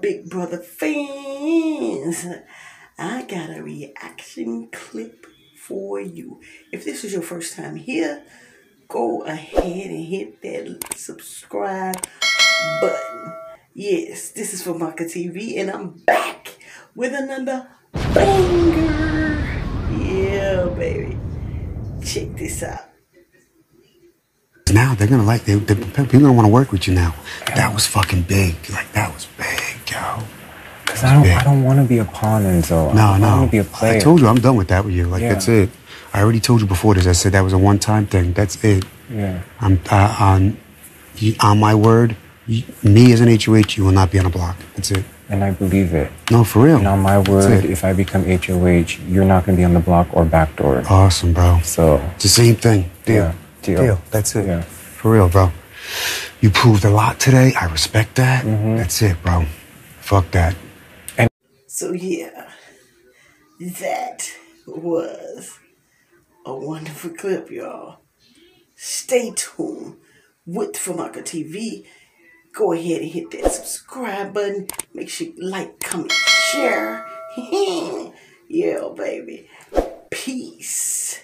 Big Brother fans, I got a reaction clip for you. If this is your first time here, go ahead and hit that subscribe button. Yes, this is Famaca TV, and I'm back with another banger. Yeah, baby. Check this out. Now they're gonna like they, they people gonna want to work with you now. That was fucking big. Like that was big, yo. Cause I don't, I don't want to be a pawn, Enzo. No, I no. want to be a player. I told you I'm done with that with you. Like Yeah. that's it. I already told you before this. I said that was a one-time thing. That's it. Yeah. I'm uh, on on my word. Me as an HOH, you will not be on a block. That's it. And I believe it. No, for real. And on my word, if I become HOH, you're not going to be on the block or backdoor. awesome, bro. So, It's the same thing. Deal. Yeah, deal. That's it. Yeah. For real, bro. You proved a lot today. I respect that. Mm-hmm. That's it, bro. Fuck that. And so yeah, that was a wonderful clip, y'all. Stay tuned with Famaca TV. Go ahead and hit that subscribe button. Make sure you like, comment, share. yeah, baby. Peace.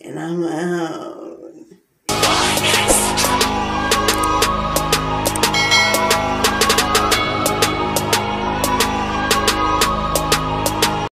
And I'm out.